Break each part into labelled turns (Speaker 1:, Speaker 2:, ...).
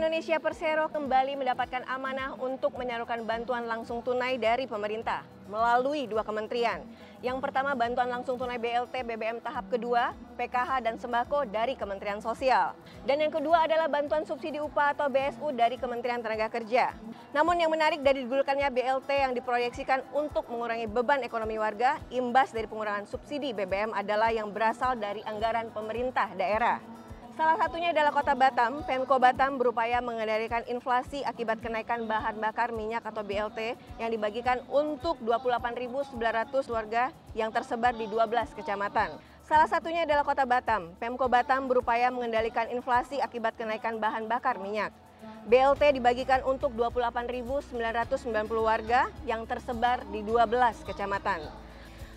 Speaker 1: Indonesia Persero kembali mendapatkan amanah untuk menyalurkan bantuan langsung tunai dari pemerintah melalui dua kementerian. Yang pertama bantuan langsung tunai BLT BBM tahap kedua, PKH dan sembako dari Kementerian Sosial. Dan yang kedua adalah bantuan subsidi upah atau BSU dari Kementerian Tenaga Kerja. Namun yang menarik dari digulirkannya BLT yang diproyeksikan untuk mengurangi beban ekonomi warga, imbas dari pengurangan subsidi BBM adalah yang berasal dari anggaran pemerintah daerah. Salah satunya adalah Kota Batam. Pemko Batam berupaya mengendalikan inflasi akibat kenaikan bahan bakar minyak atau BLT yang dibagikan untuk 28.900 warga yang tersebar di 12 kecamatan. Salah satunya adalah Kota Batam. Pemko Batam berupaya mengendalikan inflasi akibat kenaikan bahan bakar minyak. BLT dibagikan untuk 28.990 warga yang tersebar di 12 kecamatan.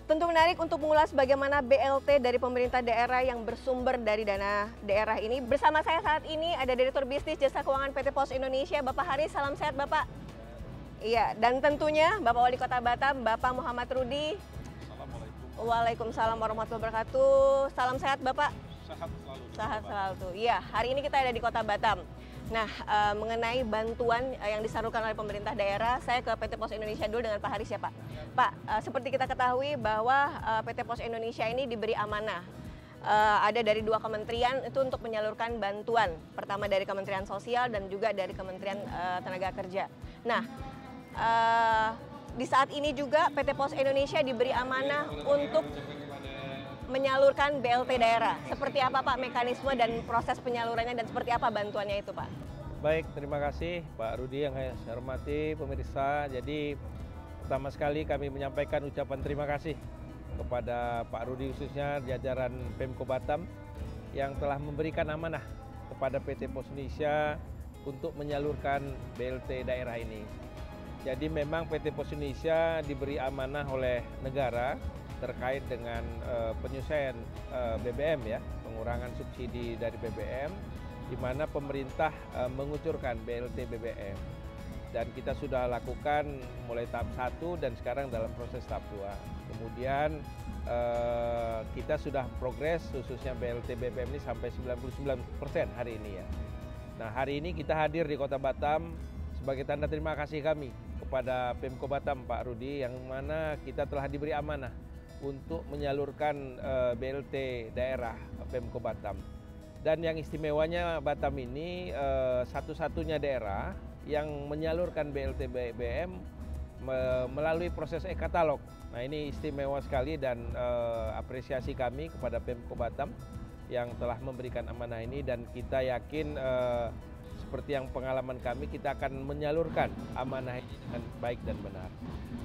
Speaker 1: Tentu menarik untuk mengulas bagaimana BLT dari pemerintah daerah yang bersumber dari dana daerah ini. Bersama saya saat ini ada Direktur Bisnis Jasa Keuangan PT Pos Indonesia, Bapak Haris. Salam sehat, Bapak. Iya, dan tentunya Bapak Wali Kota Batam, Bapak Muhammad Rudi.
Speaker 2: Assalamualaikum.
Speaker 1: Waalaikumsalam warahmatullahi wabarakatuh. Salam sehat, Bapak.
Speaker 2: Sehat selalu.
Speaker 1: Sehat selalu. Iya, hari ini kita ada di Kota Batam. Nah, uh, mengenai bantuan uh, yang disalurkan oleh pemerintah daerah, saya ke PT Pos Indonesia dulu dengan Pak Haris ya Pak. Pak, uh, seperti kita ketahui bahwa uh, PT Pos Indonesia ini diberi amanah uh, ada dari dua kementerian itu untuk menyalurkan bantuan. Pertama dari Kementerian Sosial dan juga dari Kementerian uh, Tenaga Kerja. Nah, uh, di saat ini juga PT Pos Indonesia diberi amanah untuk menyalurkan BLT daerah. Seperti apa Pak mekanisme dan proses penyalurannya dan seperti apa bantuannya itu Pak?
Speaker 2: Baik, terima kasih Pak Rudi yang saya hormati pemirsa. Jadi pertama sekali kami menyampaikan ucapan terima kasih kepada Pak Rudi khususnya jajaran Pemko Batam yang telah memberikan amanah kepada PT Pos Indonesia untuk menyalurkan BLT daerah ini. Jadi memang PT Pos Indonesia diberi amanah oleh negara terkait dengan uh, uh, BBM ya, pengurangan subsidi dari BBM, di mana pemerintah uh, mengucurkan BLT BBM. Dan kita sudah lakukan mulai tahap 1 dan sekarang dalam proses tahap 2. Kemudian uh, kita sudah progres khususnya BLT BBM ini sampai 99% hari ini ya. Nah hari ini kita hadir di Kota Batam sebagai tanda terima kasih kami kepada Pemko Batam Pak Rudi yang mana kita telah diberi amanah untuk menyalurkan uh, eh, BLT daerah Pemko Batam. Dan yang istimewanya Batam ini uh, satu-satunya daerah yang menyalurkan BLT BBM me melalui proses e-katalog. Nah ini istimewa sekali dan uh, apresiasi kami kepada Pemko Batam yang telah memberikan amanah ini dan kita yakin uh, seperti yang pengalaman kami kita akan menyalurkan amanah ini dengan baik dan benar.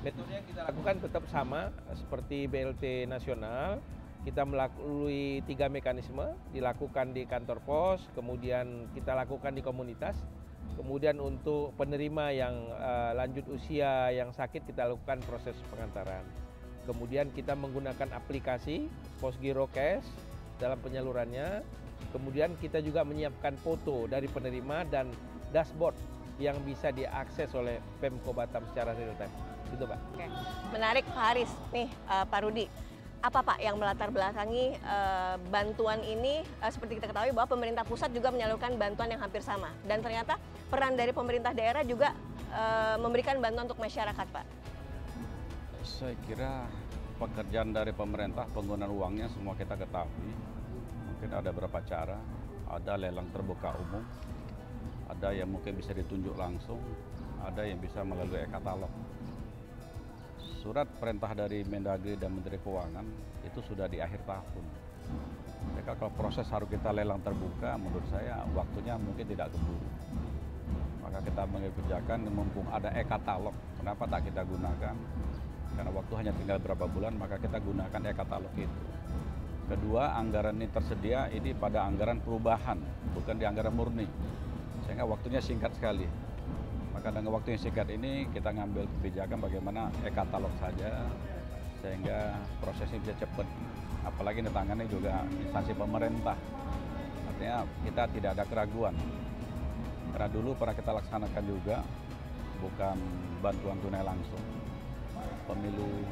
Speaker 2: Metode yang kita lakukan tetap sama seperti BLT nasional. Kita melalui tiga mekanisme, dilakukan di kantor pos, kemudian kita lakukan di komunitas, kemudian untuk penerima yang uh, lanjut usia yang sakit kita lakukan proses pengantaran. Kemudian kita menggunakan aplikasi Postgiro Cash dalam penyalurannya. Kemudian kita juga menyiapkan foto dari penerima dan dashboard yang bisa diakses oleh Pemko Batam secara real time gitu Pak.
Speaker 1: Oke. Menarik Pak Haris, nih uh, Pak Rudi. Apa Pak yang melatar belakangi uh, bantuan ini? Uh, seperti kita ketahui bahwa pemerintah pusat juga menyalurkan bantuan yang hampir sama. Dan ternyata peran dari pemerintah daerah juga uh, memberikan bantuan untuk masyarakat Pak.
Speaker 3: Saya kira pekerjaan dari pemerintah penggunaan uangnya semua kita ketahui. Mungkin ada beberapa cara. Ada lelang terbuka umum, ada yang mungkin bisa ditunjuk langsung, ada yang bisa melalui e-katalog surat perintah dari Mendagri dan Menteri Keuangan itu sudah di akhir tahun. Mereka kalau proses harus kita lelang terbuka, menurut saya waktunya mungkin tidak keburu. Maka kita mengerjakan mumpung ada e-katalog, kenapa tak kita gunakan? Karena waktu hanya tinggal berapa bulan, maka kita gunakan e-katalog itu. Kedua, anggaran ini tersedia ini pada anggaran perubahan, bukan di anggaran murni. Sehingga waktunya singkat sekali maka dengan waktu yang singkat ini kita ngambil kebijakan bagaimana e-katalog saja sehingga prosesnya bisa cepat. Apalagi di tangannya juga instansi pemerintah. Artinya kita tidak ada keraguan. Karena dulu pernah kita laksanakan juga bukan bantuan tunai langsung. Pemilu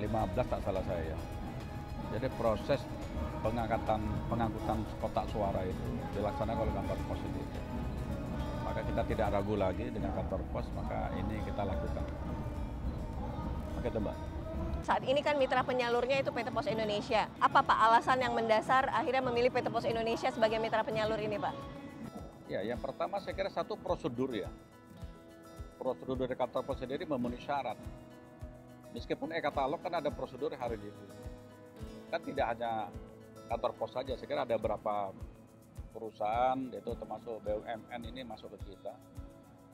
Speaker 3: 2015 tak salah saya ya. Jadi proses pengangkatan pengangkutan kotak suara itu dilaksanakan oleh kantor pos sendiri. Maka kita tidak ragu lagi dengan kantor pos, maka ini kita lakukan. Oke, itu Mbak.
Speaker 1: Saat ini kan mitra penyalurnya itu PT Pos Indonesia. Apa Pak alasan yang mendasar akhirnya memilih PT Pos Indonesia sebagai mitra penyalur ini Pak?
Speaker 3: Ya, yang pertama saya kira satu prosedur ya. Prosedur dari kantor pos sendiri memenuhi syarat. Meskipun e-katalog kan ada prosedur hari ini. Kan tidak hanya kantor pos saja, saya kira ada beberapa perusahaan, yaitu termasuk BUMN ini masuk ke kita.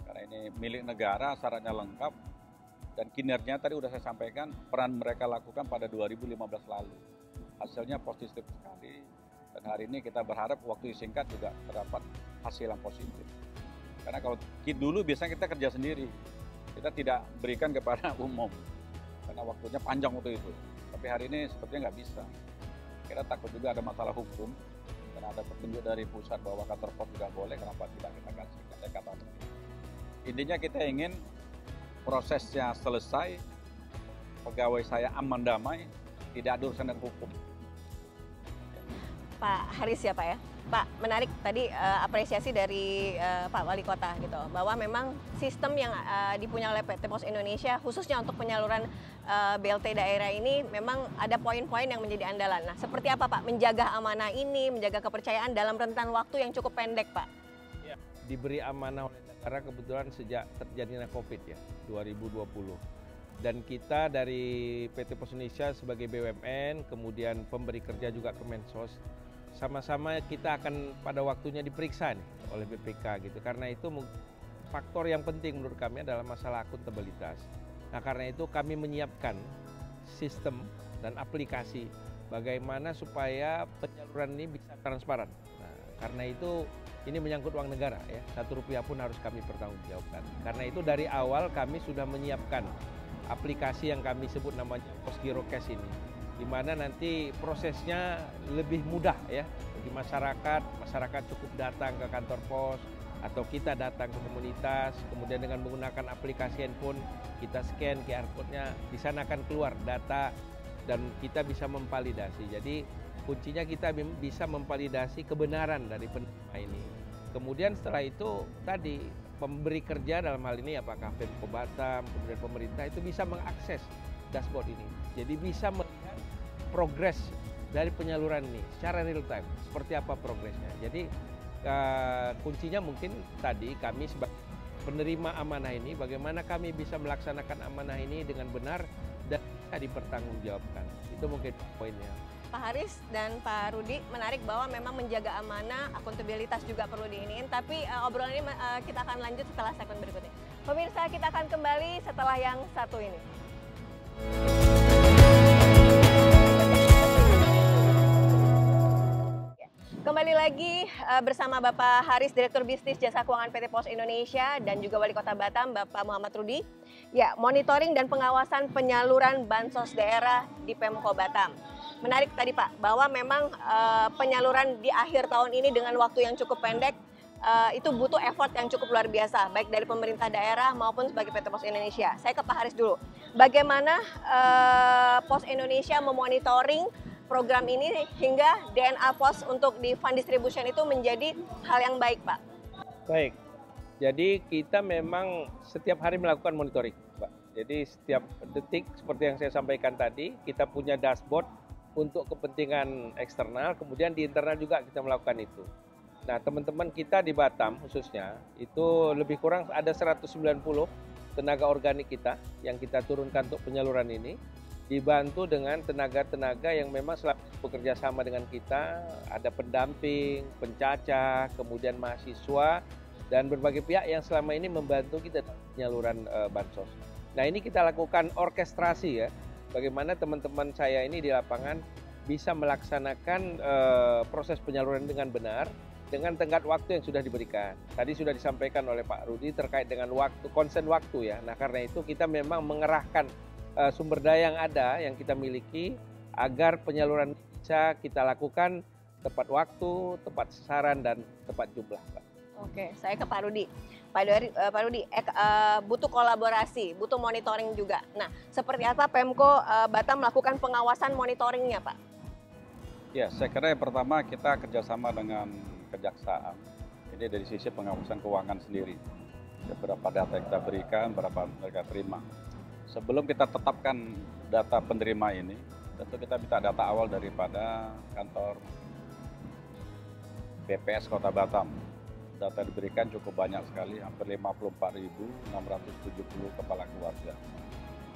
Speaker 3: Karena ini milik negara, syaratnya lengkap, dan kinerjanya tadi sudah saya sampaikan, peran mereka lakukan pada 2015 lalu. Hasilnya positif sekali, dan hari ini kita berharap waktu singkat juga terdapat hasil yang positif. Karena kalau dulu biasanya kita kerja sendiri, kita tidak berikan kepada umum, karena waktunya panjang waktu itu. Tapi hari ini sepertinya nggak bisa. Kita takut juga ada masalah hukum, karena ada petunjuk dari pusat bahwa kantor pos juga boleh, kenapa tidak kita kasih? Saya kata Intinya kita ingin prosesnya selesai, pegawai saya aman damai, tidak ada urusan dengan hukum.
Speaker 1: Pak Haris ya Pak ya. Pak menarik tadi uh, apresiasi dari uh, Pak Wali Kota gitu bahwa memang sistem yang uh, dipunya oleh PT Pos Indonesia khususnya untuk penyaluran uh, BLT daerah ini memang ada poin-poin yang menjadi andalan. Nah, seperti apa Pak menjaga amanah ini, menjaga kepercayaan dalam rentan waktu yang cukup pendek Pak?
Speaker 2: Ya, diberi amanah oleh negara kebetulan sejak terjadinya Covid ya 2020 dan kita dari PT Pos Indonesia sebagai BUMN kemudian pemberi kerja juga Kemensos sama-sama kita akan pada waktunya diperiksa nih oleh BPK gitu. Karena itu faktor yang penting menurut kami adalah masalah akuntabilitas. Nah karena itu kami menyiapkan sistem dan aplikasi bagaimana supaya penyaluran ini bisa transparan. Nah, karena itu ini menyangkut uang negara ya, satu rupiah pun harus kami pertanggungjawabkan. Karena itu dari awal kami sudah menyiapkan aplikasi yang kami sebut namanya Posgiro Cash ini di mana nanti prosesnya lebih mudah ya bagi masyarakat. Masyarakat cukup datang ke kantor pos atau kita datang ke komunitas, kemudian dengan menggunakan aplikasi handphone kita scan QR code-nya, di sana akan keluar data dan kita bisa memvalidasi. Jadi kuncinya kita bisa memvalidasi kebenaran dari penerima ini. Kemudian setelah itu tadi pemberi kerja dalam hal ini apakah Pemko Batam, kemudian pemerintah itu bisa mengakses dashboard ini. Jadi bisa progres dari penyaluran ini secara real time. Seperti apa progresnya. Jadi uh, kuncinya mungkin tadi kami sebagai penerima amanah ini bagaimana kami bisa melaksanakan amanah ini dengan benar dan dipertanggungjawabkan. Itu mungkin poinnya.
Speaker 1: Pak Haris dan Pak Rudi menarik bahwa memang menjaga amanah, akuntabilitas juga perlu diiniin. Tapi uh, obrolan ini uh, kita akan lanjut setelah segmen berikutnya. Pemirsa kita akan kembali setelah yang satu ini. Kembali lagi uh, bersama Bapak Haris, Direktur Bisnis Jasa Keuangan PT Pos Indonesia dan juga Wali Kota Batam, Bapak Muhammad Rudi. Ya, monitoring dan pengawasan penyaluran bansos daerah di Pemko Batam. Menarik tadi Pak, bahwa memang uh, penyaluran di akhir tahun ini dengan waktu yang cukup pendek uh, itu butuh effort yang cukup luar biasa, baik dari pemerintah daerah maupun sebagai PT Pos Indonesia. Saya ke Pak Haris dulu. Bagaimana uh, Pos Indonesia memonitoring program ini hingga DNA POS untuk di fund distribution itu menjadi hal yang baik, Pak?
Speaker 2: Baik. Jadi kita memang setiap hari melakukan monitoring, Pak. Jadi setiap detik seperti yang saya sampaikan tadi, kita punya dashboard untuk kepentingan eksternal, kemudian di internal juga kita melakukan itu. Nah, teman-teman kita di Batam khususnya itu lebih kurang ada 190 tenaga organik kita yang kita turunkan untuk penyaluran ini dibantu dengan tenaga-tenaga yang memang selalu bekerja sama dengan kita, ada pendamping, pencacah, kemudian mahasiswa, dan berbagai pihak yang selama ini membantu kita penyaluran uh, bansos. Nah ini kita lakukan orkestrasi ya, bagaimana teman-teman saya ini di lapangan bisa melaksanakan uh, proses penyaluran dengan benar, dengan tenggat waktu yang sudah diberikan. Tadi sudah disampaikan oleh Pak Rudi terkait dengan waktu, konsen waktu ya. Nah karena itu kita memang mengerahkan uh, sumber daya yang ada yang kita miliki agar penyaluran bisa kita lakukan tepat waktu, tepat sasaran dan tepat jumlah, Pak.
Speaker 1: Oke, saya ke Pak Rudi. Pak, Dari, uh, Pak Rudi, eh, uh, butuh kolaborasi, butuh monitoring juga. Nah, seperti apa Pemko uh, Batam melakukan pengawasan monitoringnya, Pak?
Speaker 3: Ya, saya kira yang pertama kita kerjasama dengan kejaksaan. Ini dari sisi pengawasan keuangan sendiri. Beberapa data yang kita berikan, berapa mereka terima. Sebelum kita tetapkan data penerima ini, tentu kita minta data awal daripada kantor BPS Kota Batam. Data diberikan cukup banyak sekali, hampir 54.670 kepala keluarga.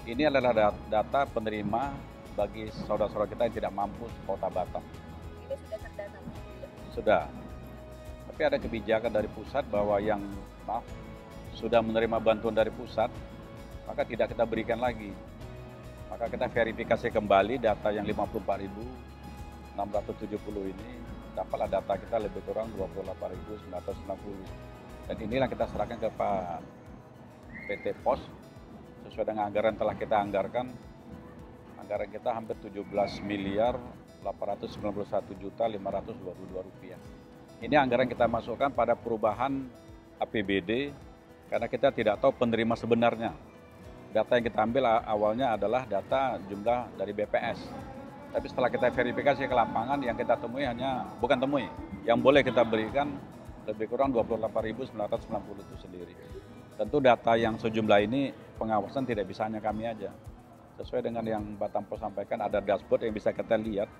Speaker 3: Ini adalah data penerima bagi saudara-saudara kita yang tidak mampu Kota Batam.
Speaker 1: Ini sudah terdata?
Speaker 3: Sudah. Tapi ada kebijakan dari pusat bahwa yang maaf sudah menerima bantuan dari pusat, maka tidak kita berikan lagi. Maka kita verifikasi kembali data yang 54.670 ini dapatlah data kita lebih kurang 28.990 dan inilah kita serahkan ke Pak PT Pos. Sesuai dengan anggaran telah kita anggarkan anggaran kita hampir 17 miliar 891 juta 522 rupiah. Ini anggaran kita masukkan pada perubahan APBD karena kita tidak tahu penerima sebenarnya data yang kita ambil awalnya adalah data jumlah dari BPS tapi setelah kita verifikasi ke lapangan, yang kita temui hanya, bukan temui, yang boleh kita berikan lebih kurang 28.990 itu sendiri. Tentu data yang sejumlah ini pengawasan tidak bisa hanya kami aja. Sesuai dengan yang Batam Pos sampaikan, ada dashboard yang bisa kita lihat.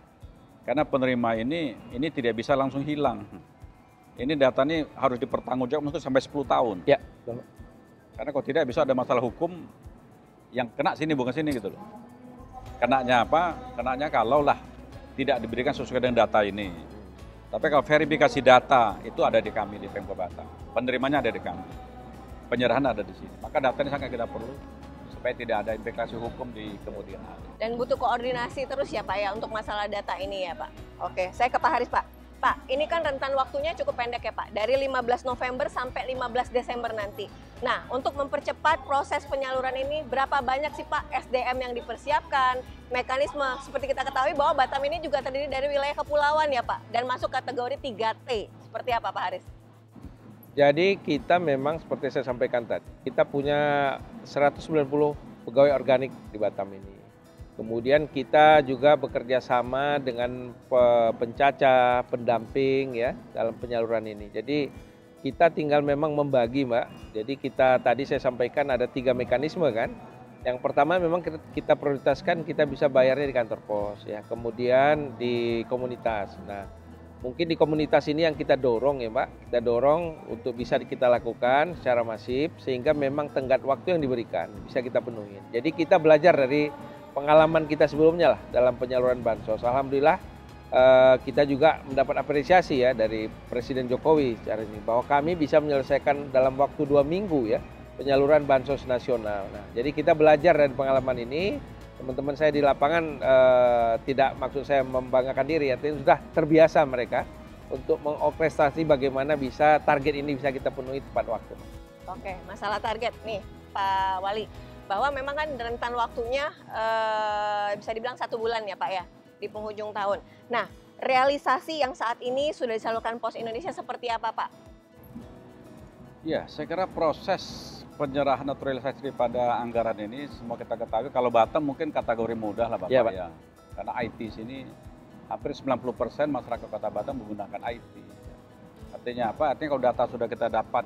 Speaker 3: Karena penerima ini, ini tidak bisa langsung hilang. Ini data ini harus dipertanggungjawabkan sampai 10 tahun.
Speaker 2: Ya.
Speaker 3: Karena kalau tidak bisa ada masalah hukum yang kena sini bukan sini gitu loh. Kenanya apa? Kenanya kalau lah tidak diberikan sesuai dengan data ini. Tapi kalau verifikasi data itu ada di kami di Pemko Batam. Penerimanya ada di kami. Penyerahan ada di sini. Maka data ini sangat kita perlu supaya tidak ada implikasi hukum di kemudian hari.
Speaker 1: Dan butuh koordinasi terus ya Pak ya untuk masalah data ini ya Pak. Oke, saya ke Pak Haris Pak. Pak, ini kan rentan waktunya cukup pendek ya Pak, dari 15 November sampai 15 Desember nanti. Nah, untuk mempercepat proses penyaluran ini, berapa banyak sih Pak SDM yang dipersiapkan, mekanisme, seperti kita ketahui bahwa Batam ini juga terdiri dari wilayah kepulauan ya Pak, dan masuk kategori 3T. Seperti apa Pak Haris?
Speaker 2: Jadi kita memang seperti saya sampaikan tadi, kita punya 190 pegawai organik di Batam ini. Kemudian kita juga bekerja sama dengan pencacah, pendamping ya dalam penyaluran ini. Jadi kita tinggal memang membagi mbak. Jadi kita tadi saya sampaikan ada tiga mekanisme kan. Yang pertama memang kita prioritaskan kita bisa bayarnya di kantor pos ya. Kemudian di komunitas. Nah mungkin di komunitas ini yang kita dorong ya mbak. Kita dorong untuk bisa kita lakukan secara masif sehingga memang tenggat waktu yang diberikan bisa kita penuhi. Jadi kita belajar dari pengalaman kita sebelumnya lah dalam penyaluran bansos. Alhamdulillah uh, kita juga mendapat apresiasi ya dari Presiden Jokowi secara ini bahwa kami bisa menyelesaikan dalam waktu dua minggu ya penyaluran bansos nasional. Nah, jadi kita belajar dari pengalaman ini. Teman-teman saya di lapangan uh, tidak maksud saya membanggakan diri ya, tapi sudah terbiasa mereka untuk mengoperasi bagaimana bisa target ini bisa kita penuhi tepat waktu.
Speaker 1: Oke, masalah target nih Pak Wali bahwa memang kan rentan waktunya uh, bisa dibilang satu bulan ya Pak ya di penghujung tahun. Nah, realisasi yang saat ini sudah disalurkan Pos Indonesia seperti apa Pak?
Speaker 3: Ya, saya kira proses penyerahan naturalisasi pada anggaran ini semua kita ketahui kalau Batam mungkin kategori mudah lah Bapak ya. Pak. ya. Karena IT sini hampir 90% masyarakat Kota Batam menggunakan IT. Artinya apa? Artinya kalau data sudah kita dapat,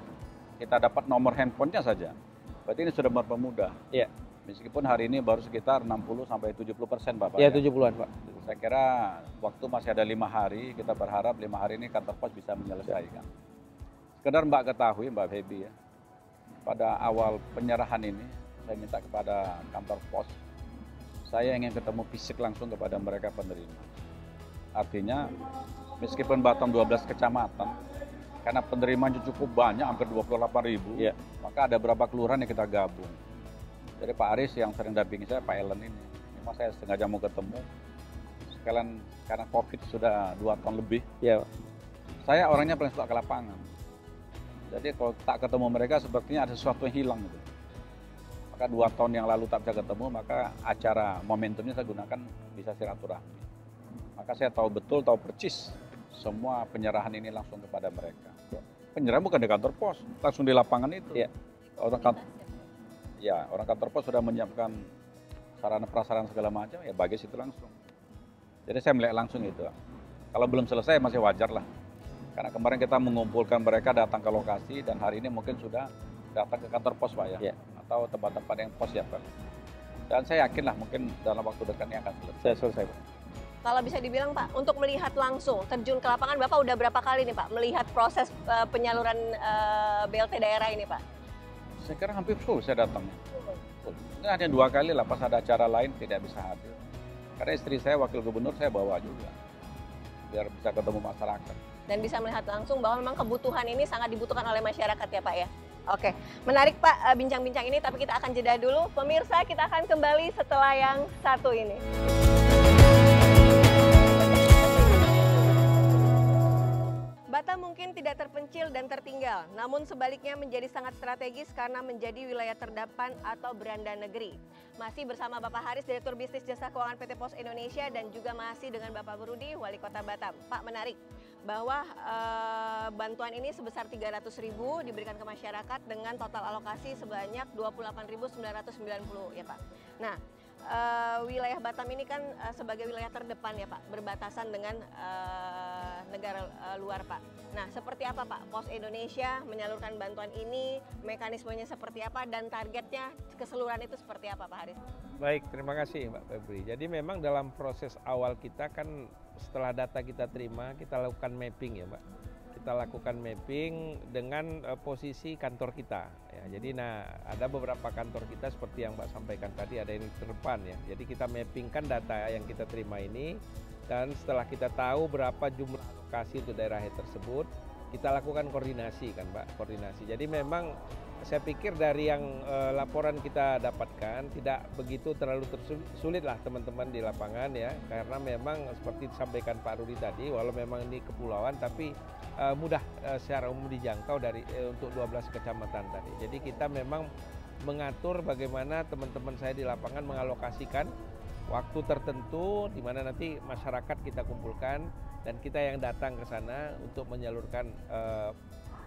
Speaker 3: kita dapat nomor handphonenya saja Berarti ini sudah mempermudah.
Speaker 2: Iya.
Speaker 3: Meskipun hari ini baru sekitar 60 sampai 70 persen, Bapak.
Speaker 2: Iya, ya. 70-an, Pak.
Speaker 3: Saya kira waktu masih ada lima hari, kita berharap lima hari ini kantor pos bisa menyelesaikan. Sekedar Mbak ketahui, Mbak Febi ya, pada awal penyerahan ini, saya minta kepada kantor pos, saya ingin ketemu fisik langsung kepada mereka penerima. Artinya, meskipun Batam 12 kecamatan, karena penerimanya cukup banyak, hampir 28 ribu, ya. maka ada beberapa kelurahan yang kita gabung. Jadi Pak Aris yang sering dampingi saya, Pak Ellen ini, memang saya sengaja mau ketemu, sekalian karena COVID sudah dua tahun lebih, ya. saya orangnya paling suka ke lapangan. Jadi kalau tak ketemu mereka sepertinya ada sesuatu yang hilang gitu. Maka dua tahun yang lalu tak bisa ketemu, maka acara momentumnya saya gunakan bisa silaturahmi. Maka saya tahu betul, tahu percis semua penyerahan ini langsung kepada mereka. Penyerahan bukan di kantor pos, langsung di lapangan itu. Ya. Orang kantor, ya orang kantor pos sudah menyiapkan sarana prasarana segala macam, ya bagi situ langsung. Jadi saya melihat langsung itu. Kalau belum selesai masih wajar lah. Karena kemarin kita mengumpulkan mereka datang ke lokasi dan hari ini mungkin sudah datang ke kantor pos Pak ya,
Speaker 2: Ya.
Speaker 3: atau tempat-tempat yang pos siapkan. Dan saya yakin lah mungkin dalam waktu dekat ini akan selesai.
Speaker 2: Saya selesai, Pak.
Speaker 1: Kalau bisa dibilang Pak, untuk melihat langsung terjun ke lapangan, Bapak udah berapa kali nih Pak melihat proses eh, penyaluran eh, BLT daerah ini Pak?
Speaker 3: Saya kira hampir full saya datang. Full. Ini hanya dua kali lah pas ada acara lain tidak bisa hadir. Karena istri saya wakil gubernur saya bawa juga. Biar bisa ketemu masyarakat.
Speaker 1: Dan bisa melihat langsung bahwa memang kebutuhan ini sangat dibutuhkan oleh masyarakat ya Pak ya? Oke, menarik Pak eh, bincang-bincang ini, tapi kita akan jeda dulu. Pemirsa, kita akan kembali setelah yang satu ini. Mungkin tidak terpencil dan tertinggal, namun sebaliknya menjadi sangat strategis karena menjadi wilayah terdepan atau beranda negeri. Masih bersama Bapak Haris, Direktur Bisnis Jasa Keuangan PT Pos Indonesia dan juga masih dengan Bapak Berudi, Wali Kota Batam. Pak menarik bahwa eh, bantuan ini sebesar 300.000 diberikan ke masyarakat dengan total alokasi sebanyak 28.990 ya Pak. Nah, eh, wilayah Batam ini kan eh, sebagai wilayah terdepan ya Pak, berbatasan dengan eh, negara eh, luar Pak. Nah, seperti apa Pak Pos Indonesia menyalurkan bantuan ini, mekanismenya seperti apa dan targetnya keseluruhan itu seperti apa Pak Haris?
Speaker 2: Baik, terima kasih Mbak Febri. Jadi memang dalam proses awal kita kan setelah data kita terima, kita lakukan mapping ya Mbak. Kita lakukan mapping dengan eh, posisi kantor kita. Ya, jadi nah ada beberapa kantor kita seperti yang Mbak sampaikan tadi ada yang terdepan ya. Jadi kita mappingkan data yang kita terima ini dan setelah kita tahu berapa jumlah alokasi untuk daerah tersebut, kita lakukan koordinasi kan Mbak, koordinasi. Jadi memang saya pikir dari yang eh, laporan kita dapatkan tidak begitu terlalu sulit lah teman-teman di lapangan ya karena memang seperti disampaikan Pak Rudi tadi walau memang ini kepulauan tapi eh, mudah eh, secara umum dijangkau dari eh, untuk 12 kecamatan tadi. Jadi kita memang mengatur bagaimana teman-teman saya di lapangan mengalokasikan waktu tertentu di mana nanti masyarakat kita kumpulkan dan kita yang datang ke sana untuk menyalurkan eh,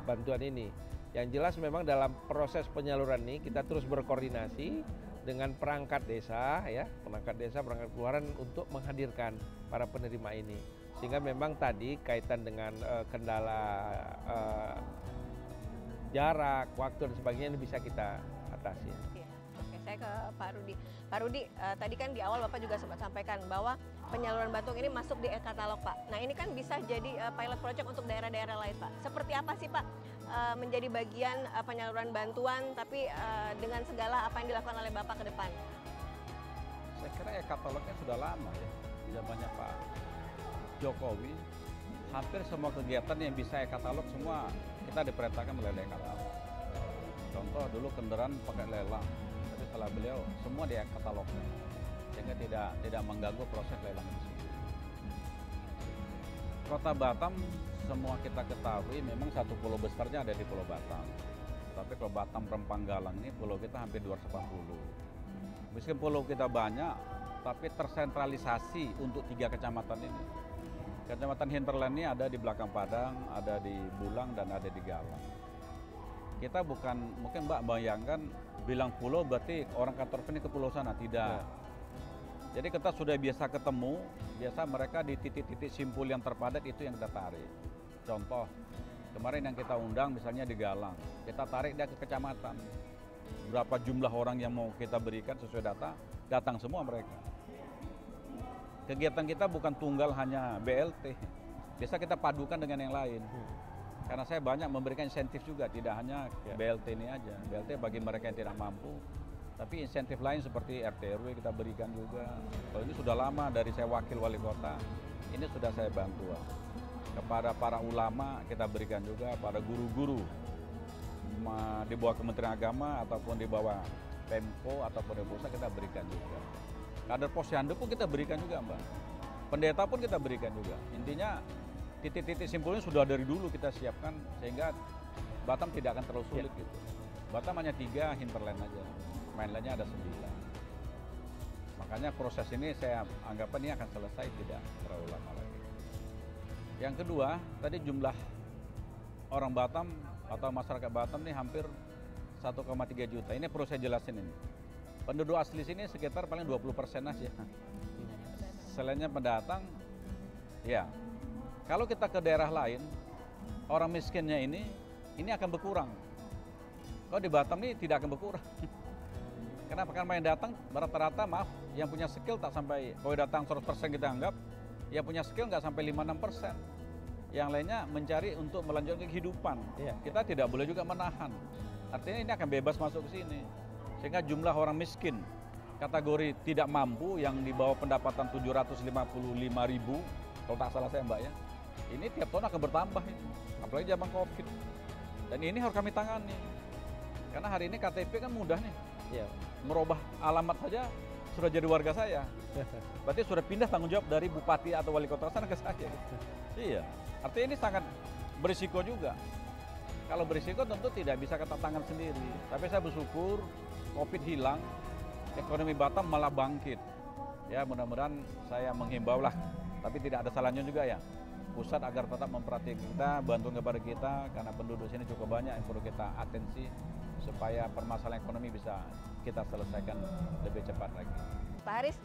Speaker 2: bantuan ini. Yang jelas memang dalam proses penyaluran ini kita terus berkoordinasi dengan perangkat desa ya, perangkat desa, perangkat kelurahan untuk menghadirkan para penerima ini. Sehingga memang tadi kaitan dengan eh, kendala eh, jarak, waktu dan sebagainya ini bisa kita atasi.
Speaker 1: Iya. Oke, saya ke Pak Rudi. Pak Rudi, eh, tadi kan di awal Bapak juga sempat sampaikan bahwa penyaluran bantuan ini masuk di e-katalog Pak. Nah ini kan bisa jadi eh, pilot project untuk daerah-daerah lain Pak. Seperti apa sih Pak eh, menjadi bagian eh, penyaluran bantuan tapi eh, dengan segala apa yang dilakukan oleh Bapak ke depan?
Speaker 3: Saya kira ya katalognya sudah lama ya. Zamannya Pak Jokowi, hampir semua kegiatan yang bisa e-katalog semua kita diperintahkan melalui e-katalog. Contoh dulu kendaraan pakai lelang, tapi setelah beliau semua di e-katalog sehingga tidak tidak mengganggu proses lelang itu. Kota Batam semua kita ketahui memang satu pulau besarnya ada di Pulau Batam. Tapi kalau Batam Rempang Galang ini pulau kita hampir 280. Meskipun pulau kita banyak, tapi tersentralisasi untuk tiga kecamatan ini. Kecamatan Hinterland ini ada di belakang Padang, ada di Bulang, dan ada di Galang. Kita bukan, mungkin Mbak bayangkan bilang pulau berarti orang kantor ini ke pulau sana, tidak. Jadi kita sudah biasa ketemu, biasa mereka di titik-titik simpul yang terpadat itu yang kita tarik. Contoh, kemarin yang kita undang misalnya di Galang, kita tarik dia ke kecamatan. Berapa jumlah orang yang mau kita berikan sesuai data, datang semua mereka. Kegiatan kita bukan tunggal hanya BLT, biasa kita padukan dengan yang lain. Karena saya banyak memberikan insentif juga, tidak hanya BLT ini aja. BLT bagi mereka yang tidak mampu, tapi insentif lain seperti RT RW kita berikan juga. Kalau ini sudah lama dari saya wakil wali kota, ini sudah saya bantu. Kepada para ulama kita berikan juga, pada guru-guru di bawah Kementerian Agama ataupun di bawah Pemko ataupun di pusat kita berikan juga. Kader posyandu pun kita berikan juga mbak. Pendeta pun kita berikan juga. Intinya titik-titik simpulnya sudah dari dulu kita siapkan sehingga Batam tidak akan terlalu sulit gitu. Batam hanya tiga hinterland aja, main lainnya ada sembilan. Makanya proses ini saya anggapan ini akan selesai tidak terlalu lama lagi. Yang kedua, tadi jumlah orang Batam atau masyarakat Batam ini hampir 1,3 juta. Ini perlu saya jelasin ini. Penduduk asli sini sekitar paling 20 persen aja. Selainnya pendatang, ya Kalau kita ke daerah lain, orang miskinnya ini ini akan berkurang. Kalau di Batam ini tidak akan berkurang. Kenapa? Karena yang datang rata-rata maaf, yang punya skill tak sampai, kalau datang 100% kita anggap, yang punya skill nggak sampai 5-6 persen. Yang lainnya mencari untuk melanjutkan kehidupan.
Speaker 2: Iya.
Speaker 3: Kita tidak boleh juga menahan. Artinya ini akan bebas masuk ke sini. Sehingga jumlah orang miskin kategori tidak mampu yang di bawah pendapatan 755 ribu, kalau tak salah saya mbak ya, ini tiap tahun akan bertambah ini, apalagi zaman covid. Dan ini harus kami tangani, karena hari ini KTP kan mudah nih,
Speaker 2: Iya.
Speaker 3: merubah alamat saja sudah jadi warga saya. Berarti sudah pindah tanggung jawab dari bupati atau wali kota sana ke saya. iya, artinya ini sangat berisiko juga. Kalau berisiko tentu tidak bisa kata tangan sendiri. Tapi saya bersyukur COVID hilang, ekonomi Batam malah bangkit. Ya mudah-mudahan saya menghimbau lah, tapi tidak ada salahnya juga ya. Pusat agar tetap memperhatikan kita, bantu kepada kita, karena penduduk sini cukup banyak yang perlu kita atensi supaya permasalahan ekonomi bisa kita selesaikan lebih cepat lagi.
Speaker 1: Pak Haris,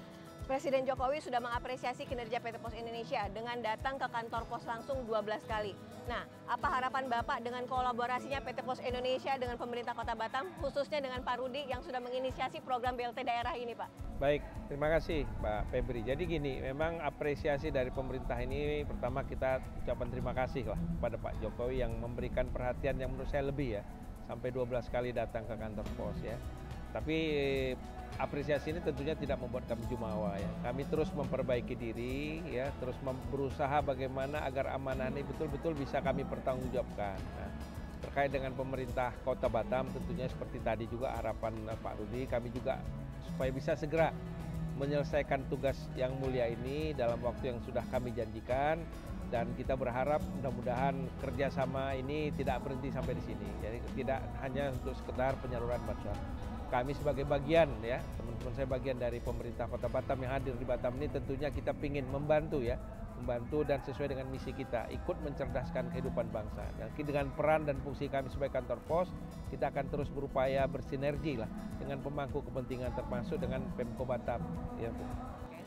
Speaker 1: Presiden Jokowi sudah mengapresiasi kinerja PT Pos Indonesia dengan datang ke kantor pos langsung 12 kali. Nah, apa harapan Bapak dengan kolaborasinya PT Pos Indonesia dengan pemerintah Kota Batam, khususnya dengan Pak Rudi yang sudah menginisiasi program BLT daerah ini, Pak?
Speaker 2: Baik, terima kasih Pak Febri. Jadi gini, memang apresiasi dari pemerintah ini pertama kita ucapan terima kasih lah kepada Pak Jokowi yang memberikan perhatian yang menurut saya lebih ya, sampai 12 kali datang ke kantor pos ya. Tapi apresiasi ini tentunya tidak membuat kami jumawa ya. Kami terus memperbaiki diri ya, terus berusaha bagaimana agar amanah ini betul-betul bisa kami pertanggungjawabkan. Nah, terkait dengan pemerintah Kota Batam tentunya seperti tadi juga harapan Pak Rudi kami juga supaya bisa segera menyelesaikan tugas yang mulia ini dalam waktu yang sudah kami janjikan dan kita berharap mudah-mudahan kerjasama ini tidak berhenti sampai di sini. Jadi tidak hanya untuk sekedar penyaluran bantuan. Kami sebagai bagian ya, teman-teman saya bagian dari pemerintah Kota Batam yang hadir di Batam ini tentunya kita ingin membantu ya, membantu dan sesuai dengan misi kita ikut mencerdaskan kehidupan bangsa. Dan dengan peran dan fungsi kami sebagai kantor pos, kita akan terus berupaya bersinergi lah dengan pemangku kepentingan termasuk dengan Pemko Batam. Ya,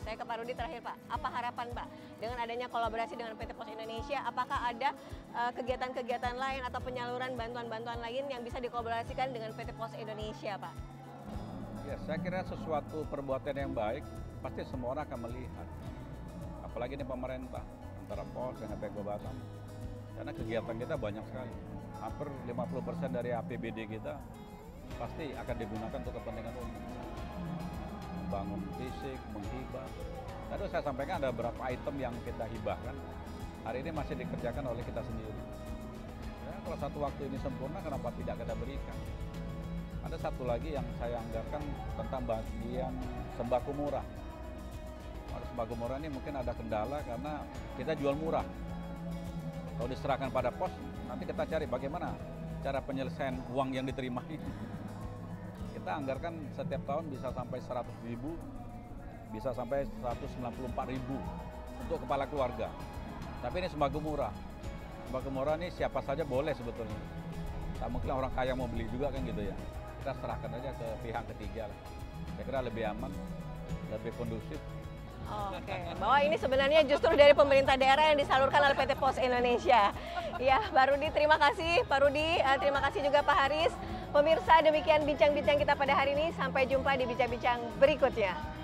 Speaker 1: saya ke Pak Rudi terakhir Pak. Apa harapan Pak dengan adanya kolaborasi dengan PT Pos Indonesia? Apakah ada eh, kegiatan-kegiatan lain atau penyaluran bantuan-bantuan lain yang bisa dikolaborasikan dengan PT Pos Indonesia Pak?
Speaker 3: Ya, saya kira sesuatu perbuatan yang baik pasti semua orang akan melihat. Apalagi ini pemerintah antara pos dengan Pemko Batam. Karena kegiatan kita banyak sekali. Hampir 50% dari APBD kita pasti akan digunakan untuk kepentingan umum. Membangun fisik, menghibah. Tadi saya sampaikan ada beberapa item yang kita hibahkan. Hari ini masih dikerjakan oleh kita sendiri. Ya, kalau satu waktu ini sempurna, kenapa tidak kita berikan? Ada satu lagi yang saya anggarkan tentang bagian sembako murah. Kalau sembako murah ini mungkin ada kendala karena kita jual murah. Kalau diserahkan pada pos, nanti kita cari bagaimana cara penyelesaian uang yang diterima ini. Kita anggarkan setiap tahun bisa sampai 100 ribu, bisa sampai 194 ribu untuk kepala keluarga. Tapi ini sembako murah. Sembako murah ini siapa saja boleh sebetulnya. Tak mungkin orang kaya mau beli juga kan gitu ya kita serahkan aja ke pihak ketiga lah. Saya kira lebih aman, lebih kondusif.
Speaker 1: Oke, bahwa ini sebenarnya justru dari pemerintah daerah yang disalurkan oleh PT Pos Indonesia. Ya, Pak Rudi, terima kasih. Pak Rudi, eh, terima kasih juga Pak Haris. Pemirsa, demikian bincang-bincang kita pada hari ini. Sampai jumpa di bincang-bincang berikutnya.